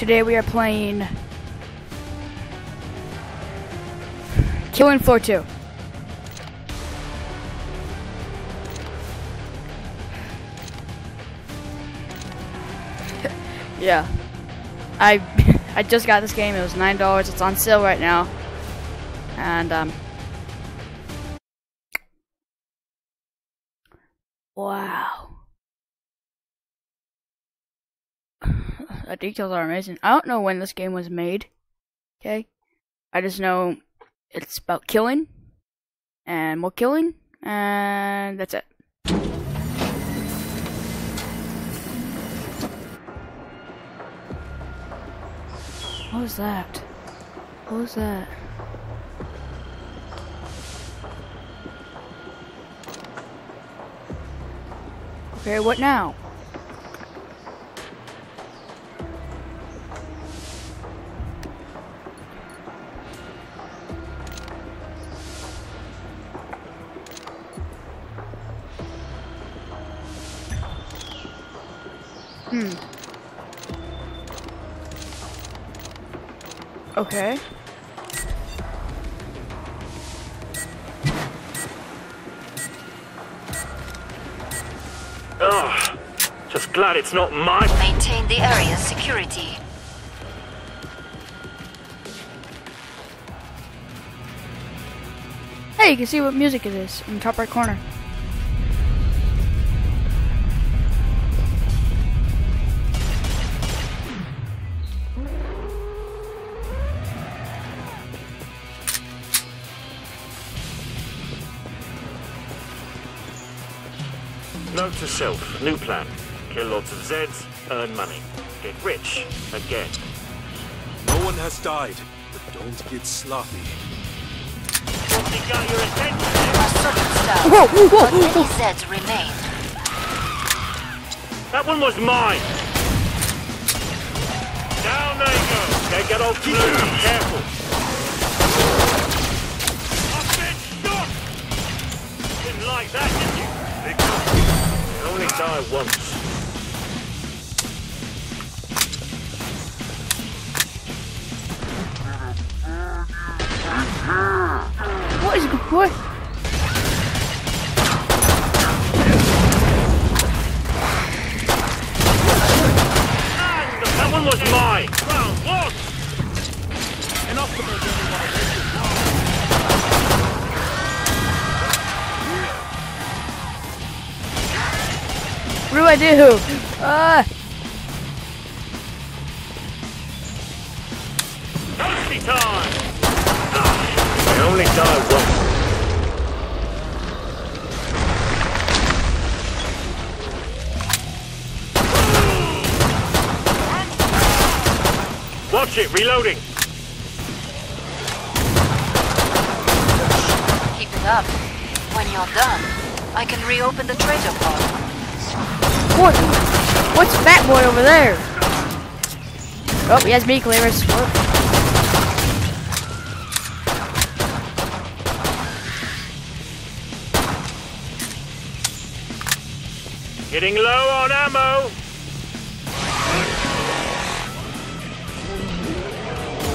Today we are playing Killing Floor 2. yeah. I I just got this game. It was nine dollars. It's on sale right now. And um Wow. The details are amazing. I don't know when this game was made. Okay? I just know it's about killing and more killing and that's it. What was that? What was that? Okay, what now? Hmm. Okay. Oh, just glad it's not my. Maintain the area's security. Hey, you can see what music it is in the top right corner. To self, new plan. Kill lots of Zeds, earn money. Get rich, again. No one has died, but don't get sloppy. Only got your attention. A certain style, Whoa, whoa, but whoa, many. Zeds remain. That one was mine! Down there you go! Okay, get all flirty, careful! I've been shot! Didn't like that, did you? Only die once. What is what? And do I? Ah! Toasty time! Ah, You only die once. Watch it, reloading! Keep it up. When you're done, I can reopen the treasure pod. What? What's Fat Boy over there? Oh, he has me cleavers. Oh. Getting low on ammo!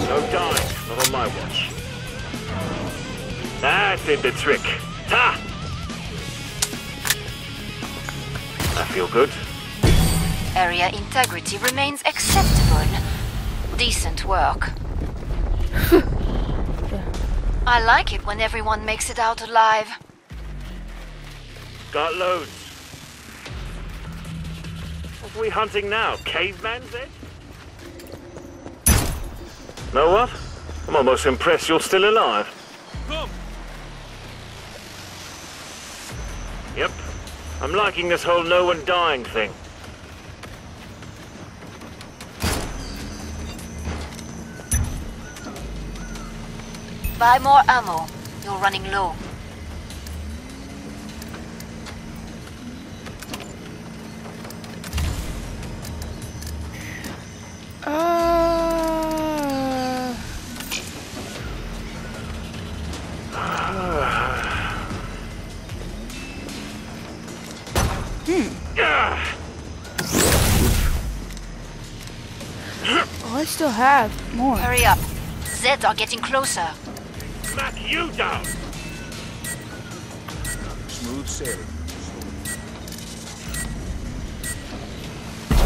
No dying, not on my watch. That did the trick. Ha! Feel good. Area integrity remains acceptable. Decent work. I like it when everyone makes it out alive. Got loads. What are we hunting now? Caveman, Zed? Know what? I'm almost impressed you're still alive. Come! I'm liking this whole no one dying thing. Buy more ammo. You're running low. Uh, Oh, I still have more. Hurry up. Zeds are getting closer. Smack you down! Smooth sailing.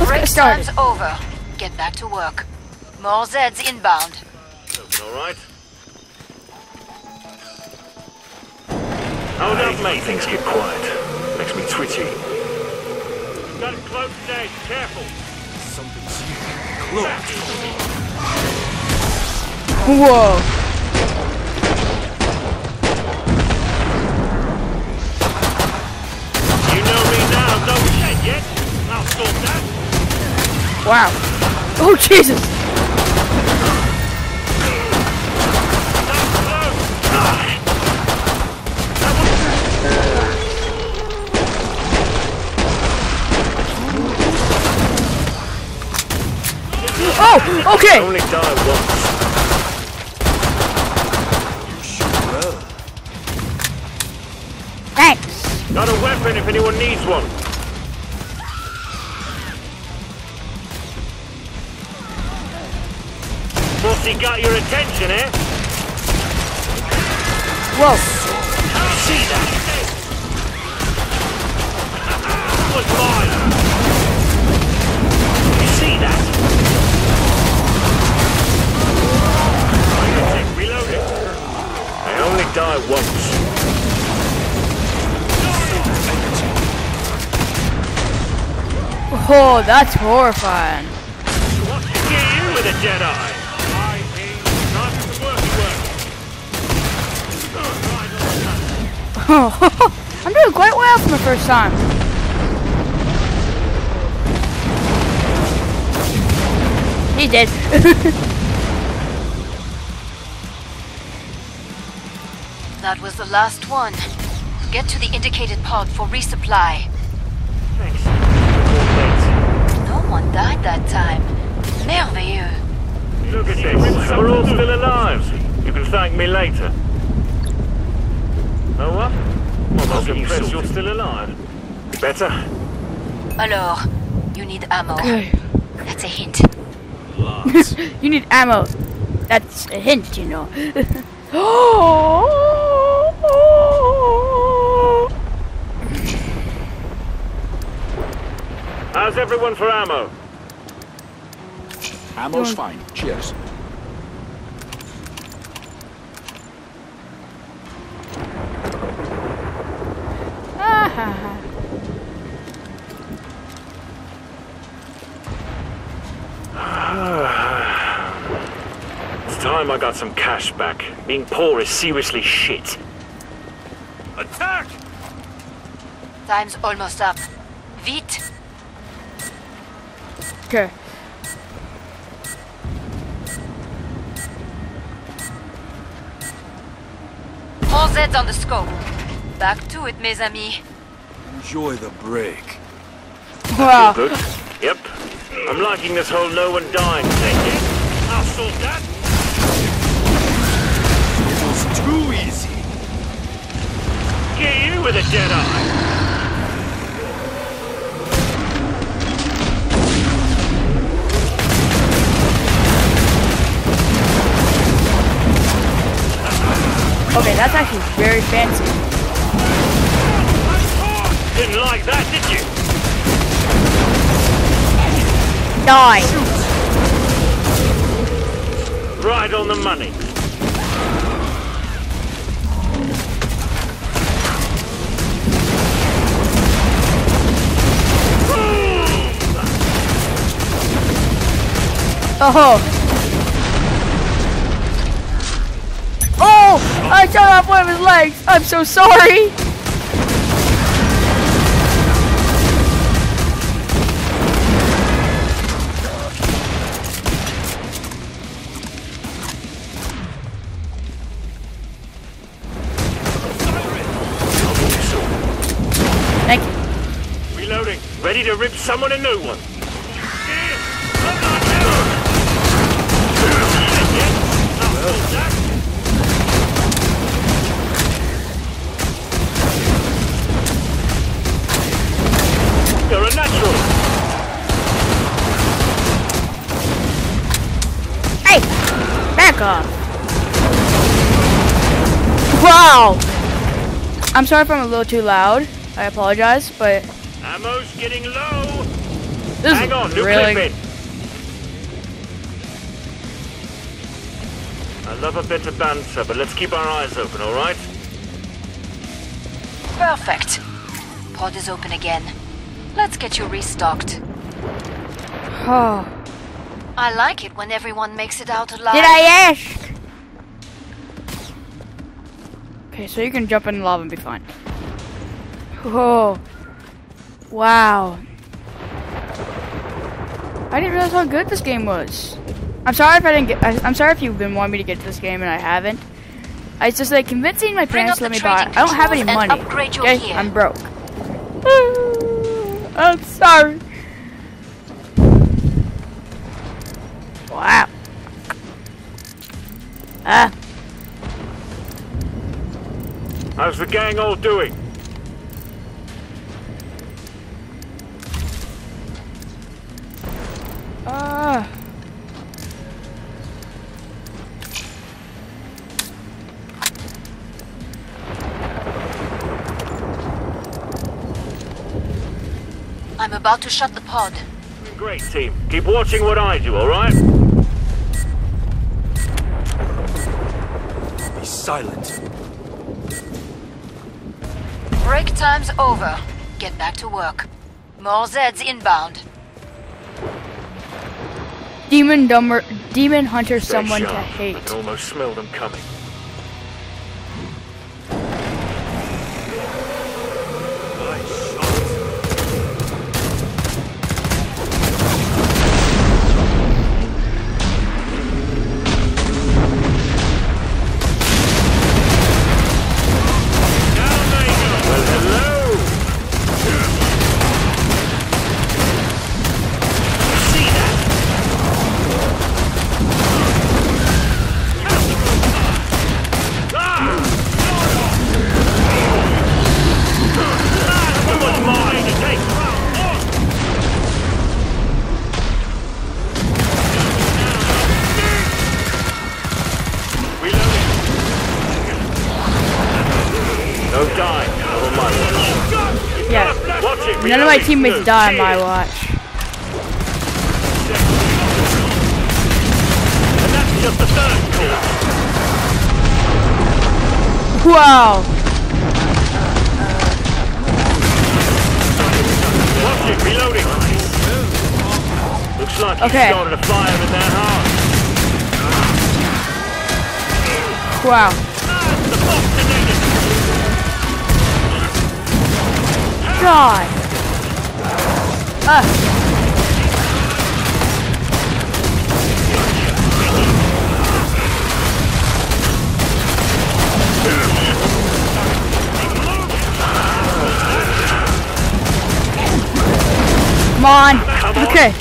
Break time's over. Get back to work. More Zeds inbound. Looking alright. Hold up, mate. Things get quiet. Makes me twitchy. Got it close, Dave. Careful. Something's here. close. Whoa. You know me now, don't dead yet. I'll sort that. Wow. Oh, Jesus. Okay. Only die once. You shoot well. Thanks. Got a weapon if anyone needs one. Bossy got your attention, eh? Whoa. See that? I once. Oh, that's horrifying. What to get you with a Jedi? I mean, not the work work. I'm doing quite well for my first time. He did. That was the last one. Get to the indicated pod for resupply. Thanks. No one died that time. Merveilleux. Look at this. We're all still alive. You can thank me later. Oh what? Well, I'm impressed you're still alive. Better? Alors, you need ammo. That's a hint. You need ammo. That's a hint, you know. oh. How's everyone for ammo? Ammo's fine. Cheers. Ah, It's time I got some cash back. Being poor is seriously shit. Attack! Time's almost up. Vite. Okay. More Zeds on the scope. Back to it, mes amis. Enjoy the break. Wow. Good? Yep. I'm liking this whole no one dying thing. Yeah? I'll sort that. It was too easy. Get you with a Jedi. Okay, that's actually very fancy. Didn't like that, did you? Die. Right on the money. Oh. I shot off one of his legs. I'm so sorry. Thank you. Reloading. Ready to rip someone a new one. Fuck off. Wow! I'm sorry if I'm a little too loud. I apologize, but Ammo's getting low. this Hang on, is new really clip in. I love a bit of banter, but let's keep our eyes open, all right? Perfect. Pod is open again. Let's get you restocked. Oh. I like it when everyone makes it out alive. Did I ask? Okay, so you can jump in the lava and be fine. Oh. Wow. I didn't realize how good this game was. I'm sorry if I didn't get. I, I'm sorry if you've been wanting me to get to this game and I haven't. I it's just like convincing my parents to let me buy. it. I don't have any money. Okay. I'm broke. I'm sorry. Wow. Ah. How's the gang all doing? Ah. I'm about to shut the pod. Great, team. Keep watching what I do, all right? Be silent. Break time's over. Get back to work. More Zeds inbound. Demon dumber. Demon hunter. Stay Someone to hate. I can almost smell them coming. Teammates die on my watch. And that's just the third course. Wow. Watch. Reloading. Looks like Okay. you started a fire in their heart. Wow. The box detonated. God. Come on. Okay.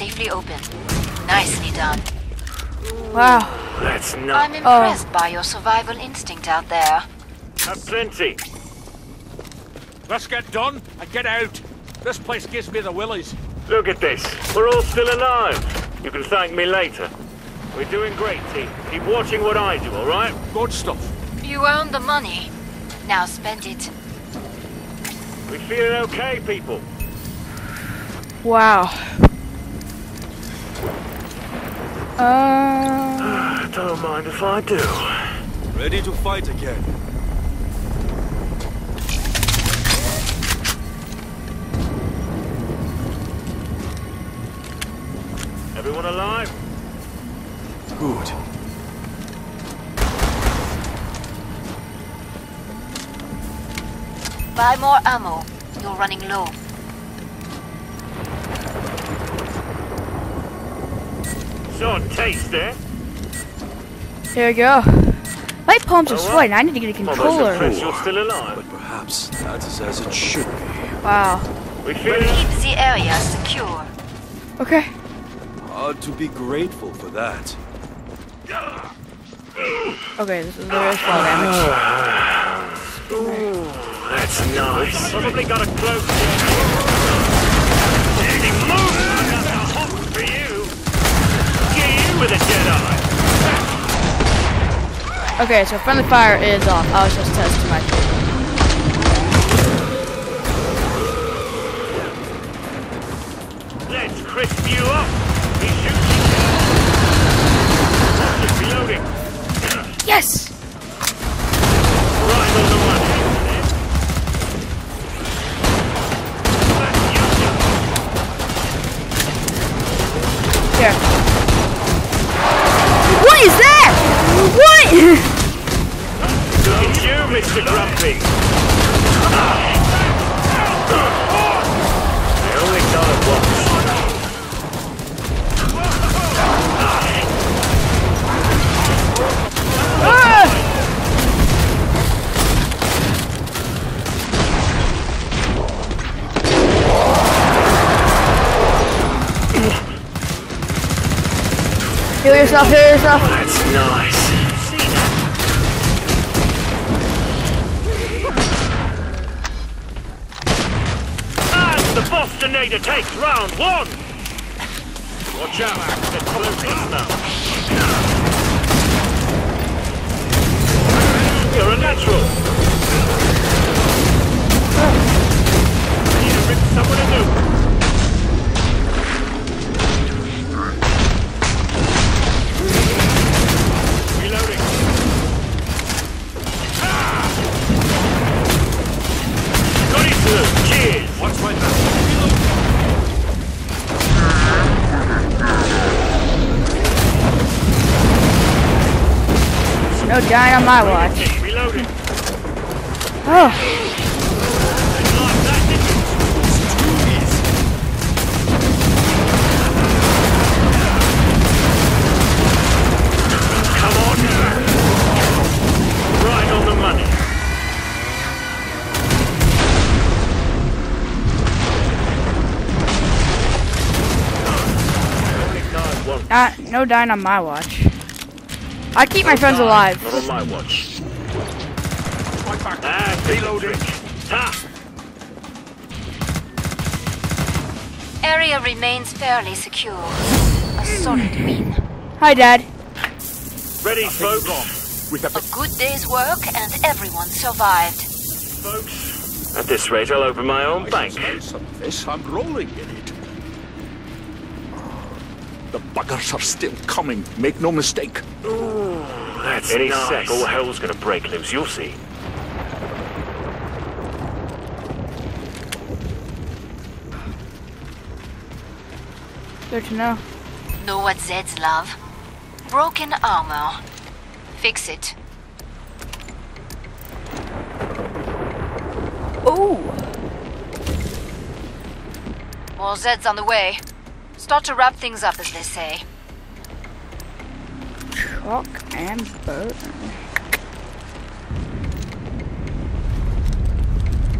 Safely open. Nicely done. Wow. let's I'm not impressed by your survival instinct out there. have plenty. Let's get done and get out. This place gives me the willies. Look at this. We're all still alive. You can thank me later. We're doing great, team. Keep watching what I do, all right? Good stuff. You earned the money. Now spend it. We feeling okay, people? Wow. Uh, Don't mind if I do. Ready to fight again. Everyone alive? Good. Buy more ammo. You're running low. So on taste, eh? here we go. My palms are All right. sweating. I need to get a controller. impressed you're still alive. But perhaps that is as it should be. Wow. We feeling... Keep the area secure. Okay. Hard to be grateful for that. Okay, this is there is fall damage. That's nice. Probably got a close. Easy move! You with a Jedi. Okay, so friendly fire is off. I was just testing my Let's crisp you up. He's shooting. Just reloading. Yes! Right on the money. That's you. Here. What is that? What? It's you, Mr. Grumpy. Heal yourself, heal yourself. That's nice. Bostonator takes round one. Watch out. Close now. Dying on my watch. Reloading. Oh, Like that, didn't you? Come on. Right on the money. Only not, no dying on my watch. I keep my friends alive. Not on my watch. My back. Ah, reloading. Ha! Area remains fairly secure. A solid win. Hi, Dad. Ready, folks? We have A good day's work and everyone survived. Folks, at this rate, I'll open my own bank. Some of this, I'm rolling in it. The buggers are still coming. Make no mistake. That's Any sec, all hell's gonna break loose. You'll see. Good to know. Know what Zeds love? Broken armor. Fix it. Oh, More Zeds on the way. Start to wrap things up, as they say. Chalk and burn.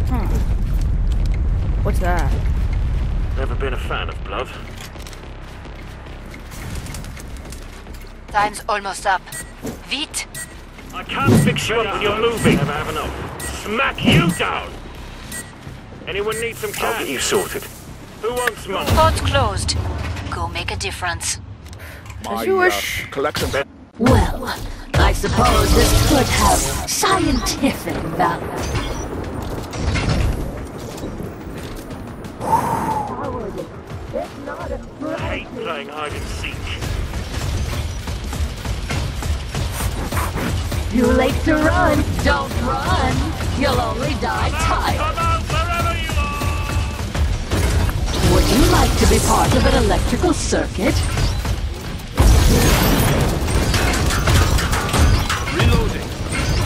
Huh. What's that? Never been a fan of blood. Time's almost up. Vite! I can't fix you up when you're moving. Never have enough. Smack you down. Anyone need some cash? I'll get you sorted. Who wants money? Pod's closed. Go make a difference. My you uh, wish. collection. Well, I suppose this could have scientific value. I hate playing hide and seek. You late to run, don't run. You'll only die tired. Come out wherever you! Would you like to be part of an electrical circuit?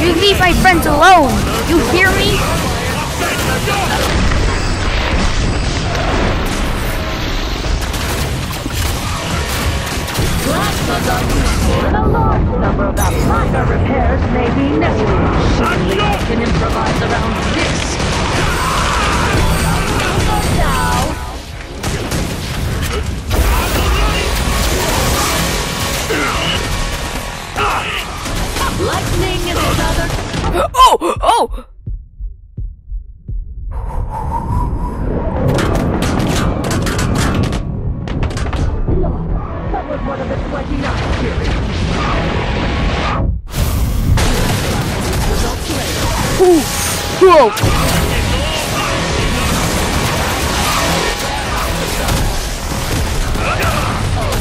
You leave my friends alone. You hear me? A large number of minor repairs may be necessary. Certainly I can improvise around this. Now, lightning is another Oh! Oh! That was one of the 29 series. Whoa!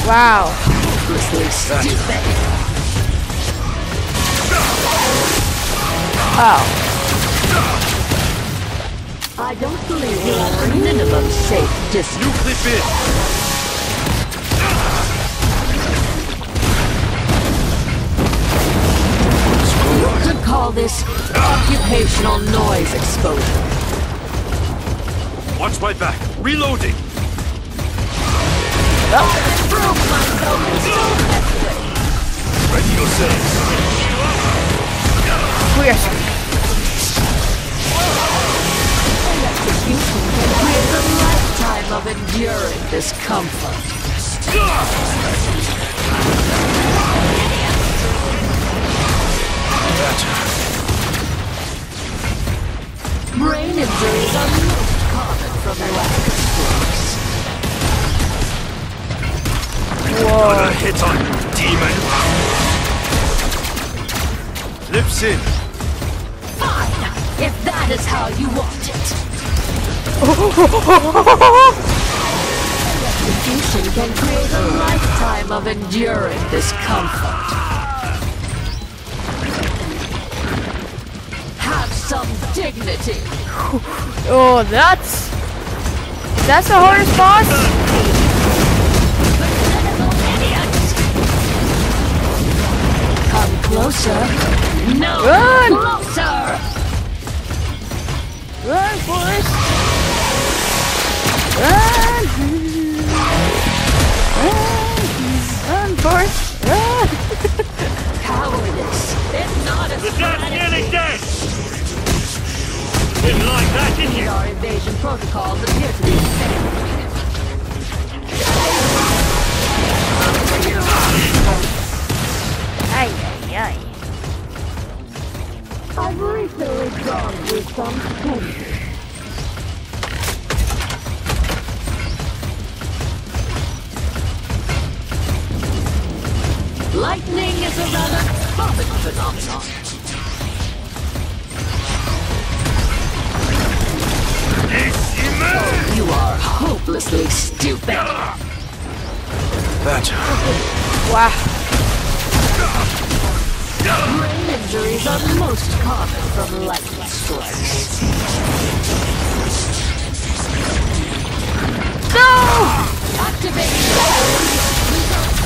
Wow. Oh. I don't believe you the minimum safe distance. You clip it! could call this occupational noise exposure. Watch my back. Reloading! Ready yourselves. Weird. Create a lifetime of enduring discomfort. Brain injuries are most common from electric strokes. Put a hit on you, demon! Lips in. Fine, if that is how you want it. Electrocution can create a lifetime of enduring discomfort. Have some dignity. Oh, that's... That's the hardest boss? Come closer. No, Run! closer. Run, Forrest! Run! Run! Cowardice. It's not a strategy. dead! Didn't like that, did you? Our invasion protocols appear to be. I've recently gone through some changes. Lightning is a rather common phenomenon. You are hopelessly stupid. That. Wow. Brain injuries are most common from lightning strikes. No! Activating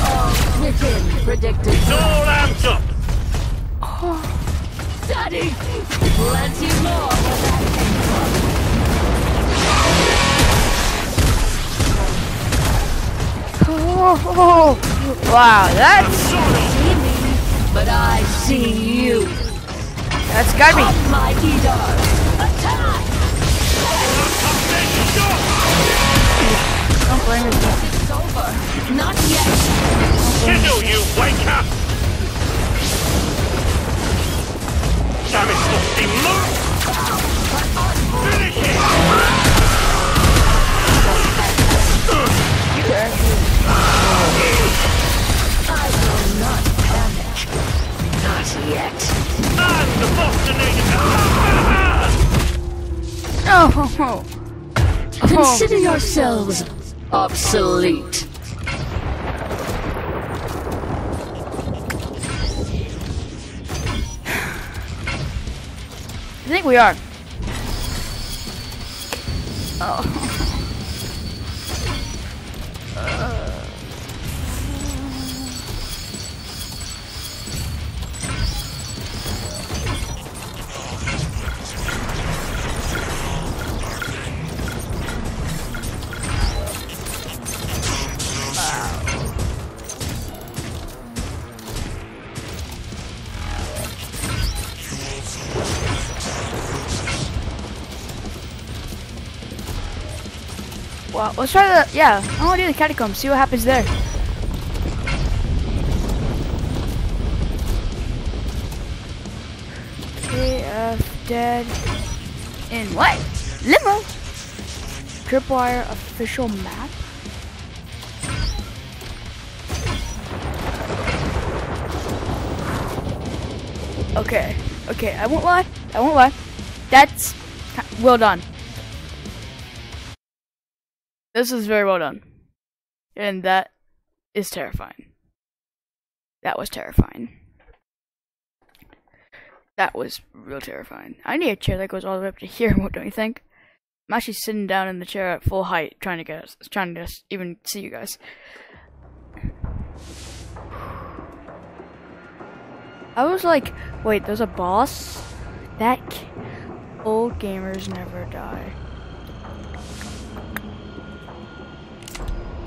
Oh, Results are within predicted It's all amped up! Daddy! Plenty more where that came from. Oh, wow, that's... See me, but I see you. That's gotta be... Come, my Attack! Don't blame yourself. It's over. Not yet. Chisel, you wanker! Damn it, Dusty Move! Finish it! I will not panic. Not yet. And the Bostinator! Oh, Consider yourselves obsolete. Think we are. Oh. Let's try the, yeah, I want to do the catacombs, see what happens there. KF dead in what? Limo? Tripwire official map? Okay, okay, I won't lie, I won't lie. That's well done. This is very well done. And that is terrifying. That was terrifying. That was real terrifying. I need a chair that goes all the way up to here. What don't you think? I'm actually sitting down in the chair at full height, trying to get, us, trying to even see you guys. I was like, wait, there's a boss? That old gamers never die.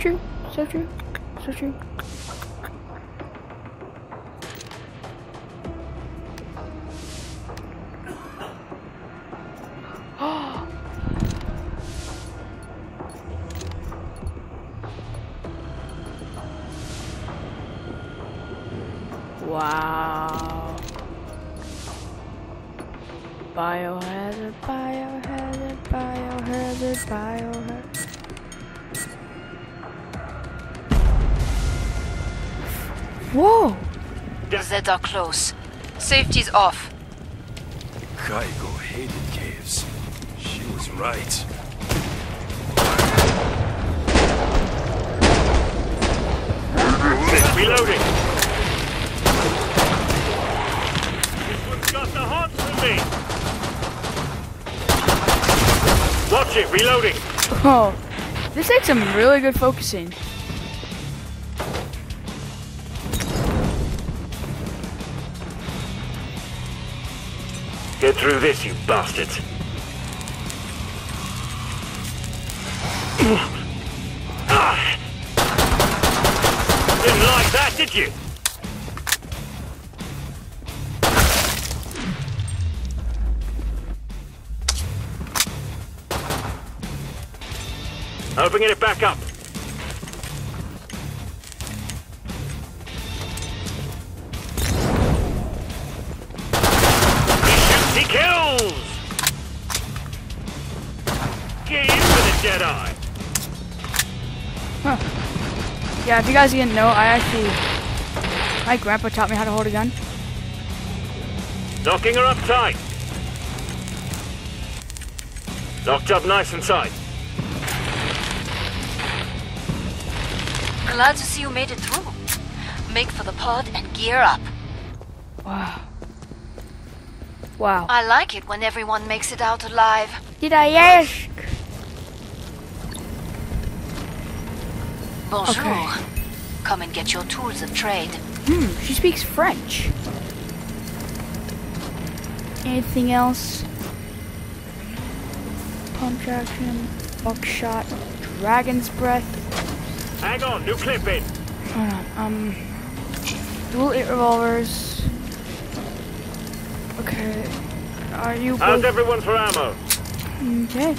So true, so true, so true. The are close. Safety's off. Kaigo hated caves. She was right. Reloading. This one's got the hots for me. Watch it, reloading. Oh, this takes some really good focusing. Get through this, you bastards. Ah. Didn't like that, did you? Opening it back up. Yeah, if you guys didn't know, I actually, my grandpa taught me how to hold a gun. Locking her up tight. Locked up nice and tight. Glad to see you made it through. Make for the pod and gear up. Wow. Wow. I like it when everyone makes it out alive. Did I ask? Bonjour. Okay. Come and get your tools of trade. Hmm, she speaks French. Anything else? Pump action, buckshot, dragon's breath. Hang on, new clip in. Hold on, um, dual eight revolvers. Okay, are you How's both? everyone for ammo? Okay.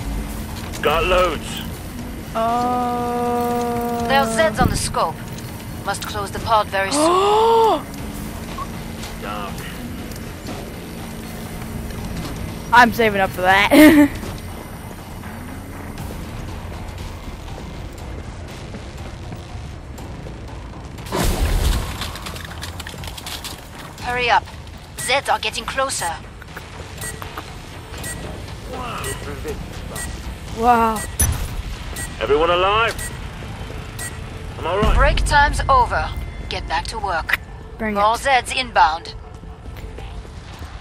Got loads. Uh. There are Zeds on the scope. Must close the pod very soon. Dark. I'm saving up for that. Hurry up. Zeds are getting closer. wow. Everyone alive? I'm alright. Break time's over. Get back to work. Bring More it. Zeds inbound.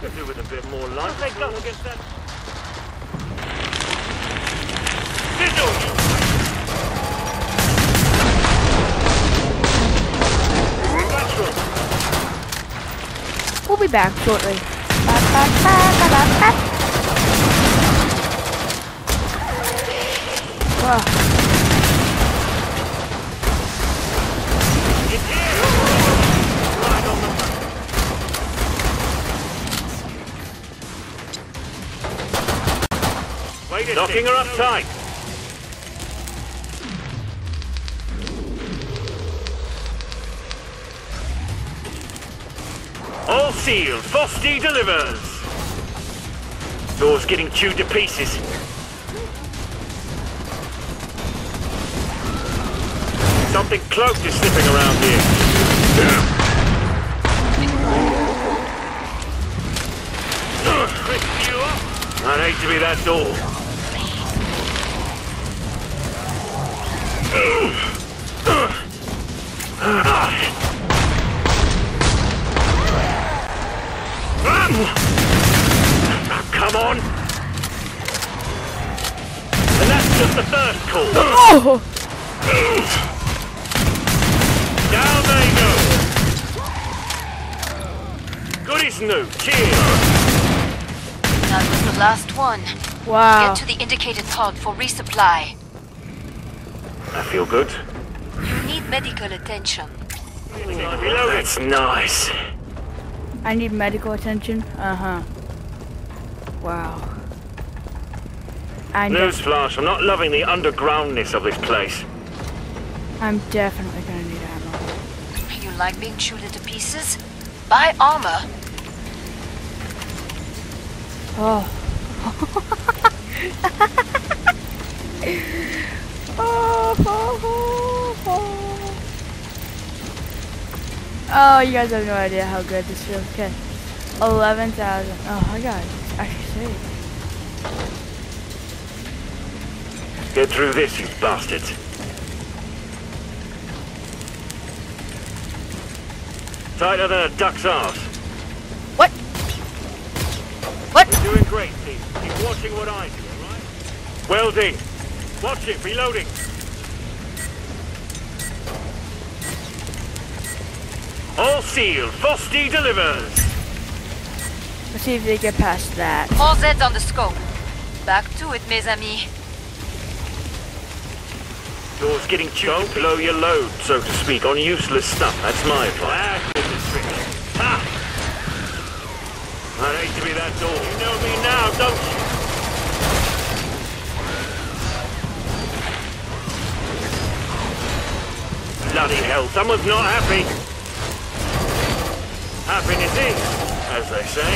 Could do with a bit more life. They go against that. Vigil. We'll be back shortly. Ba, ba, ba, ba, ba, ba. Wow. assisting. Locking her up tight. All sealed. Fosty delivers. Door's getting chewed to pieces. Something cloaked is slipping around here. I'd hate to be that door. Come on! And that's just the first call. Oh! Down they go. Good as new. Cheers. That was the last one. Wow. Get to the indicated pod for resupply. I feel good. You need medical attention. That's nice. I need medical attention. Uh huh. Wow. I know. Newsflash, I'm not loving the undergroundness of this place. I'm definitely gonna need ammo. You like being chewed into pieces? Buy armor. Oh. oh, you guys have no idea how good this feels. Okay. 11,000. Oh, I got it. Actually saved. Get through this, you bastards. Tighter than a duck's arse. What? What? You're doing great, Steve. Keep watching what I do, alright? Welding. Watch it, reloading. All sealed. Frosty delivers. Let's see if they get past that. All Zeds on the scope. Back to it, mes amis. Door's getting chewed. Don't blow your load, so to speak, on useless stuff. That's my advice. That is the trick. Ha! I'd hate to be that door. You know me now, don't you? Bloody hell, someone's not happy. Happiness is, as they say.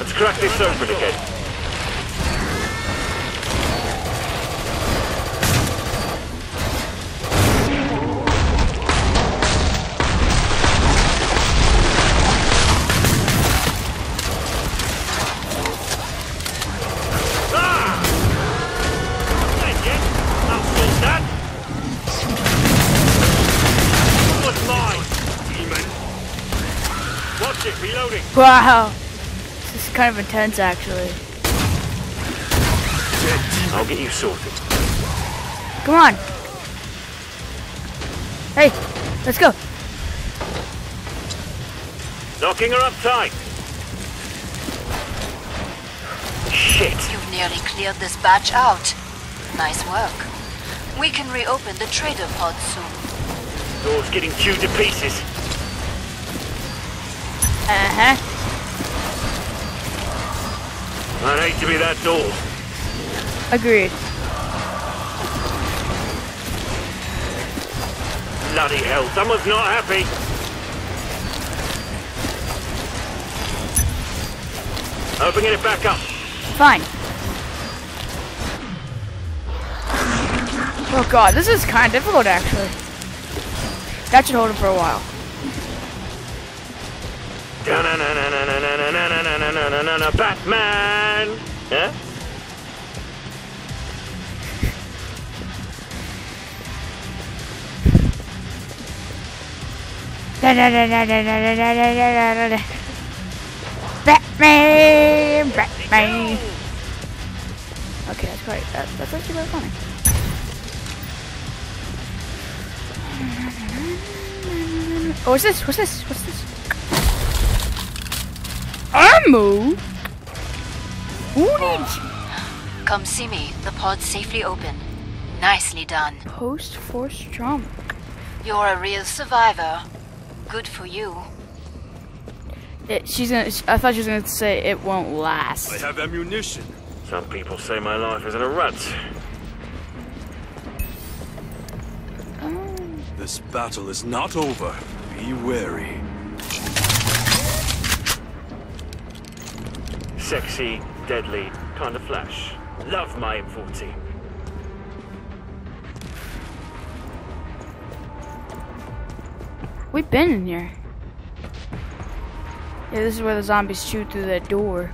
Let's crack this open again. Wow. This is kind of intense, actually. I'll get you sorted. Come on. Hey, let's go. Knocking her up tight. Shit. You've nearly cleared this batch out. Nice work. We can reopen the trader pod soon. Door's getting chewed to pieces. Uh-huh. I'd hate to be that door. Agreed. Bloody hell, someone's not happy. Opening it back up. Fine. Oh god, this is kind of difficult, actually. That should hold him for a while. Batman! Yeah? Batman! Batman! Okay, that's quite, that, that's actually very funny. Oh, what's this? What's this? What's this? Ammo? Who needs Come see me. The pod's safely open. Nicely done. post-force trauma? You're a real survivor. Good for you. It, she's gonna. I thought she was gonna say it won't last. I have ammunition. Some people say my life is in a rut. Oh. This battle is not over. Be wary. Sexy, deadly, kind of flash. Love my M14. We've been in here. Yeah, this is where the zombies shoot through that door.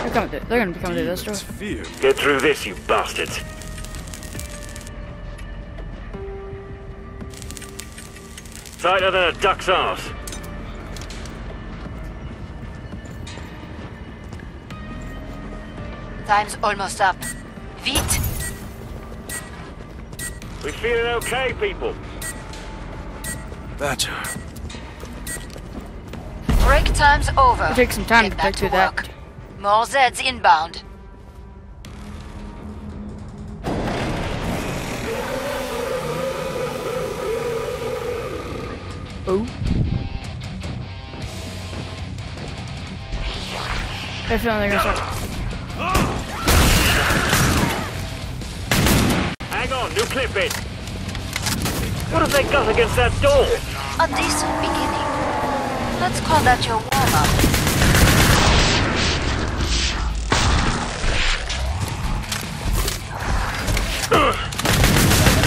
They're coming. Through, they're gonna be coming through this door. Fear Get through this, you bastards. Tighter than a duck's arse. Time's almost up. Vite! We feeling okay, people? Badger. Break time's over. It'll take some time Get to back get through that. work. More Zeds inbound. Oh. I feel they're gonna start. New clip in. What have they got against that door? A decent beginning. Let's call that your warm-up.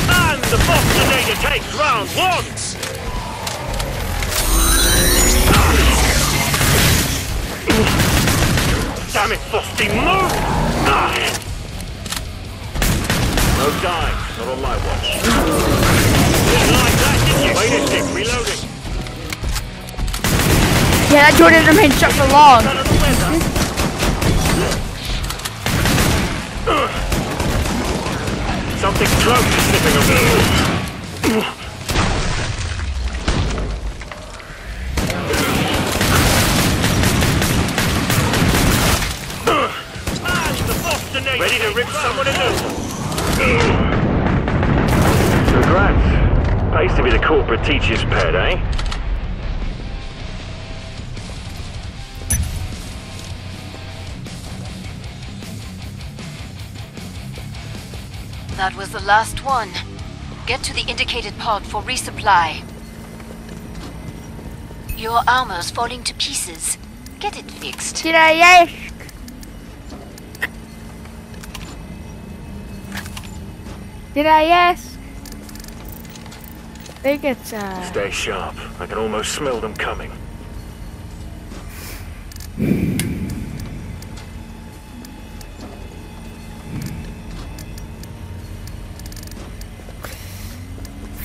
And the Bostonator takes round one! Damn it, Frosty, move! Ah. No time, not on my watch. Didn't like that, did you? Wait a tick, reloading. Yeah, that door didn't remain shut for long. Something close is slipping away. Ready to rip someone a new Congrats. Pays to be the corporate teacher's pet, eh? That was the last one. Get to the indicated pod for resupply. Your armor's falling to pieces. Get it fixed. Did I ask? Did I ask? I think it's uh. Stay sharp. I can almost smell them coming.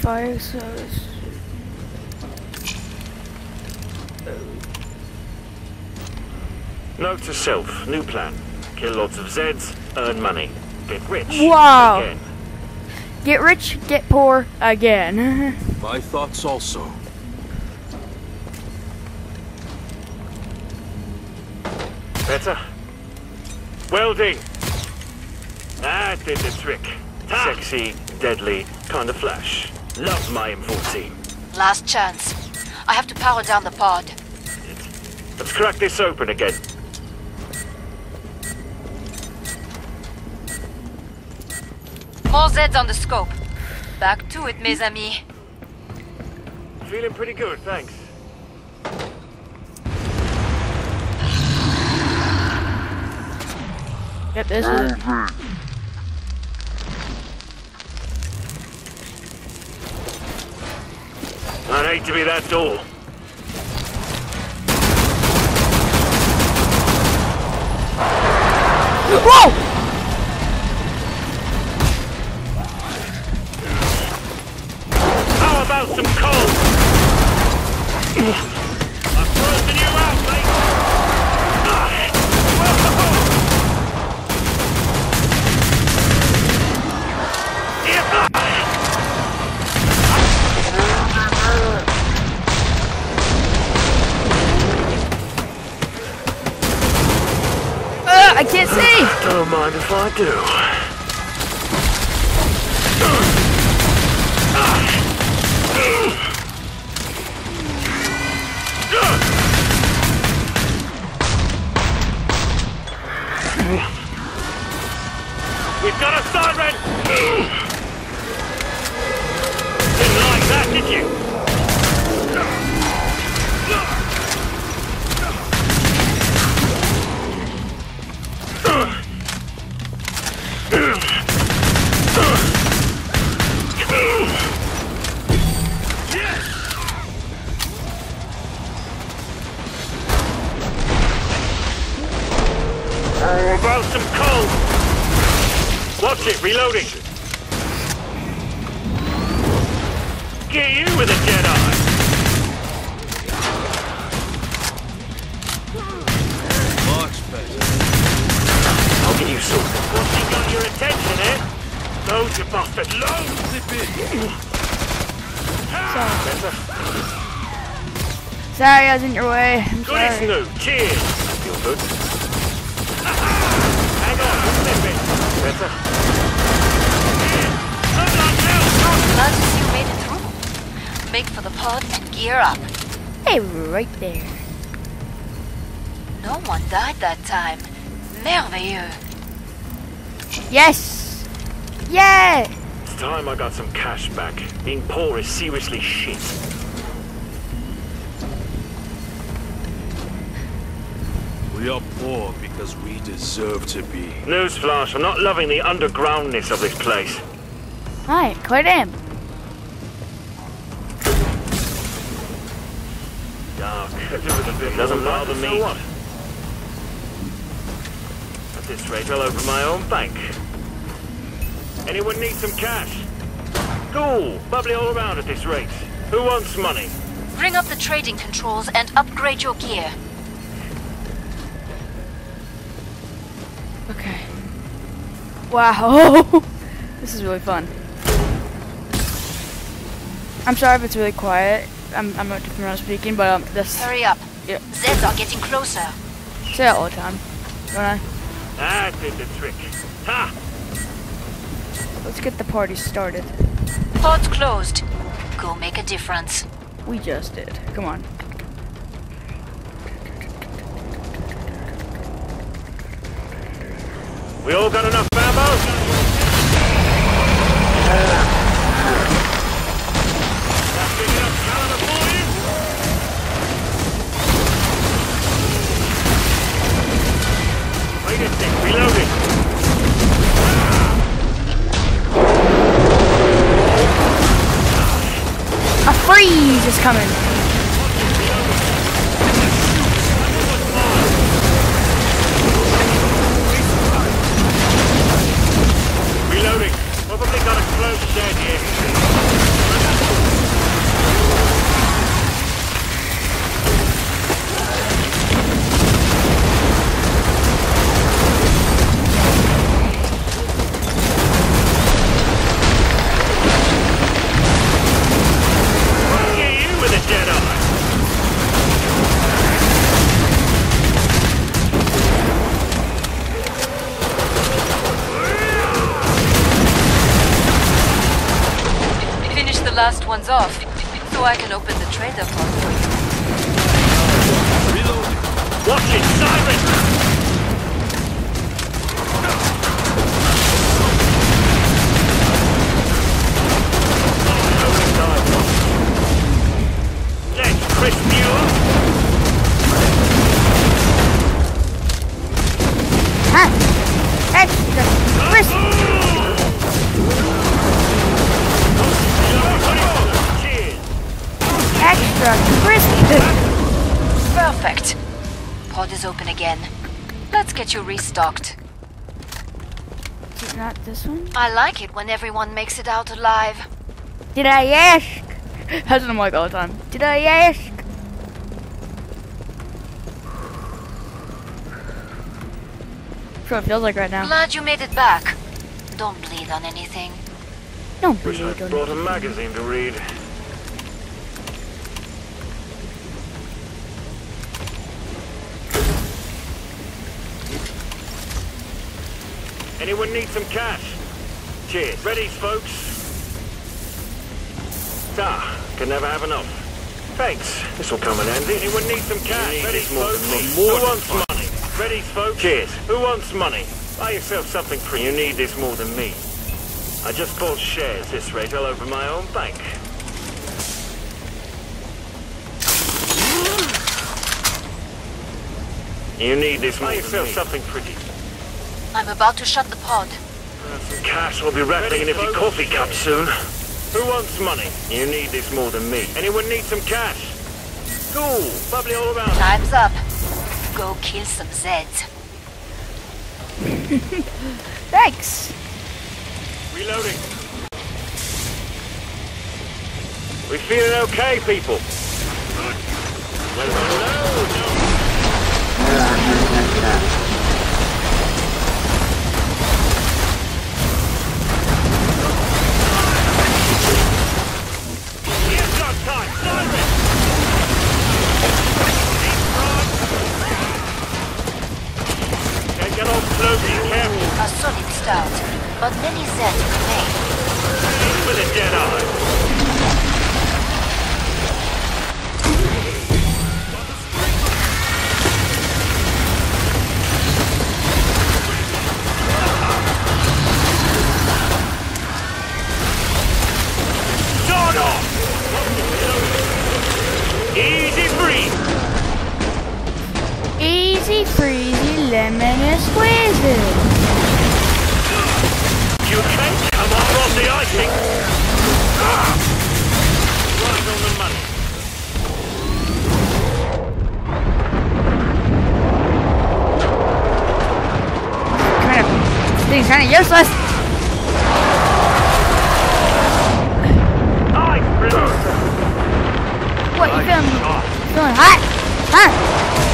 Fire service. Note to self, new plan. Kill lots of Zeds, earn money. Get rich. Wow. Again. Get rich, get poor again. My thoughts also. Better? Welding. That did the trick. Sexy, deadly, kind of flash. Love my M14. Last chance. I have to power down the pod. Let's crack this open again. More Zeds on the scope. Back to it, mes amis. Feeling pretty good, thanks. Yep, this is. I'd hate to be that door. Whoa! Some coal? I've frozen you out, mate. Uh, I can't see. Don't mind if I do. We're about some coal. Watch it, reloading. Get you with a Jedi. Much better. I'll get you soon. One thing got your attention, eh? Loads, you bastard. Loads. Sorry. Sorry, I was in your way. I'm sorry. Cheers. You're good. In. Better. Hold on now. Glad to see you made it through. Make for the pod and gear up. Hey, right there. No one died that time. Merveilleux. Yes! Yeah! It's time I got some cash back. Being poor is seriously shit. We are poor because we deserve to be. Newsflash, I'm not loving the undergroundness of this place. Hi, quite am. Dark. Doesn't bother me. At this rate, I'll open my own bank. Anyone need some cash? Cool. Bubbly all around at this rate. Who wants money? Bring up the trading controls and upgrade your gear. Okay. Wow. this is really fun. I'm sorry if it's really quiet. I'm, I'm not from speaking, but um, this Hurry up. Yeah. Zeds are getting closer. say that all the time. Don't I? That did the trick. Ha! Let's get the party started. Pod's closed. Go make a difference. We just did. Come on. We all got enough get restocked. Is not this one? I like it when everyone makes it out alive. Did I ask? That's what I'm like all the time. Did I ask? Sure it feels like right now. Glad you made it back. Don't bleed on anything. Don't Wish be I'd don't brought a magazine to read. Anyone need some cash? Cheers. Ready, folks? Ah, can never have enough. Thanks. This will come in handy. Anyone need some cash? Ready, folks? Who wants money? Ready, folks? Cheers. Who wants money? Buy yourself something free. You need this more than me. I just bought shares this rate. all over my own bank. You need this more Buy yourself something pretty. I'm about to shut the pod. Some cash will be rattling in every coffee cup soon. Who wants money? You need this more than me. Anyone need some cash? Cool. Bubbly all around. Time's up. Go kill some Zeds. Thanks. Reloading. We feeling okay, people? Well, hello. Here's Careful. A solid start, but many Zeds remain. For the Jedi. Easy breezy lemon squeezy. You can come on off the icing! Right on the money. Kind of, thing's kind of useless. Nice, Bruce! What, you feeling, shot. feeling hot? Huh?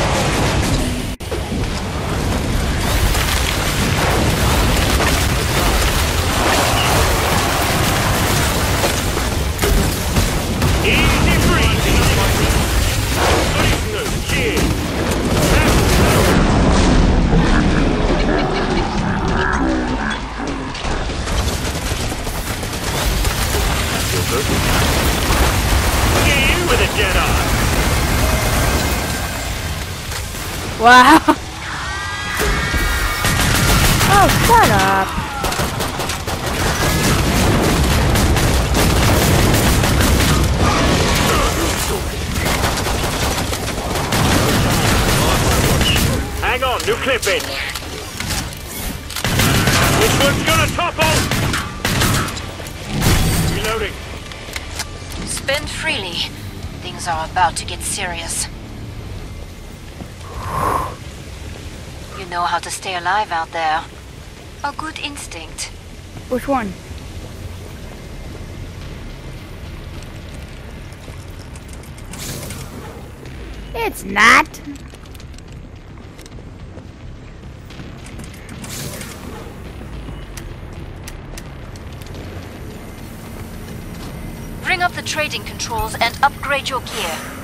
Wow. Oh, shut up. Hang on, new clip in. Which one's gonna topple? Reloading. Spend freely. Things are about to get serious. Know how to stay alive out there. A good instinct. Which one? It's not. Bring up the trading controls and upgrade your gear.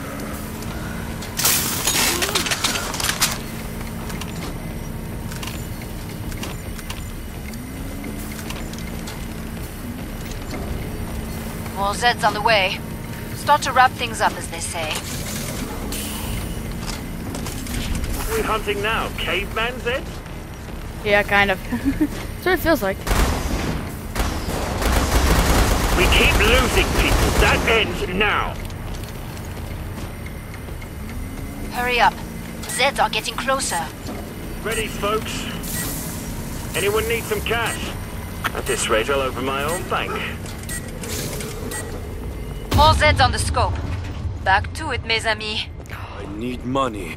More Zeds on the way. Start to wrap things up, as they say. What are we hunting now? Caveman Zed? Yeah, kind of. That's what it feels like. We keep losing people. That ends now. Hurry up. Zeds are getting closer. Ready, folks? Anyone need some cash? At this rate, I'll open my own bank. More Zeds on the scope. Back to it, mes amis. I need money.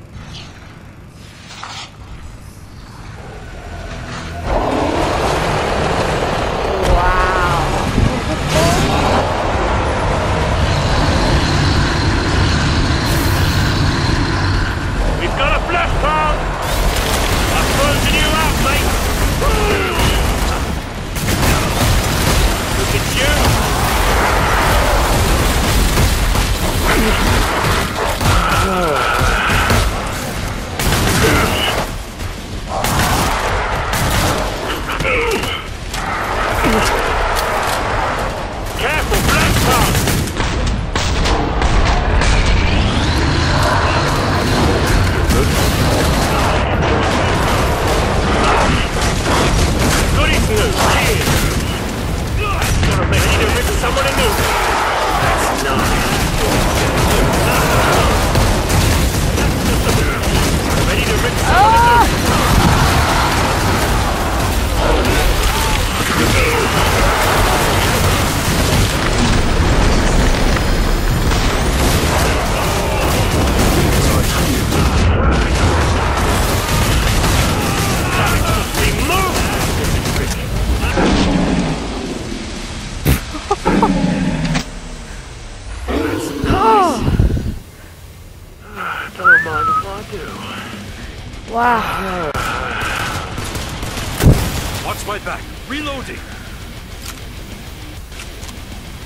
Reloading.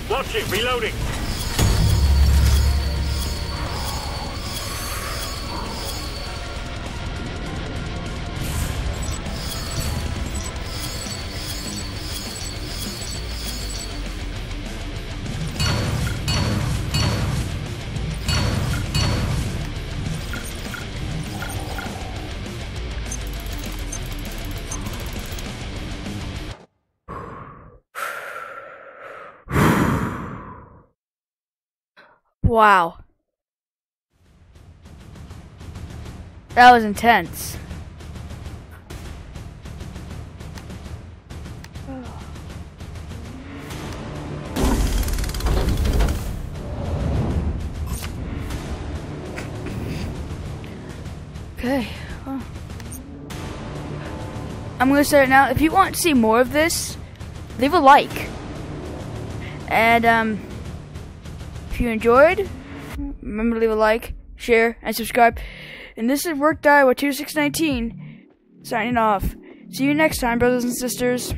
Watch it, reloading. Wow. That was intense. Okay. I'm gonna start now. If you want to see more of this, leave a like. And um if you enjoyed, remember to leave a like, share, and subscribe. And this is Work Die with 2619 signing off. See you next time, brothers and sisters.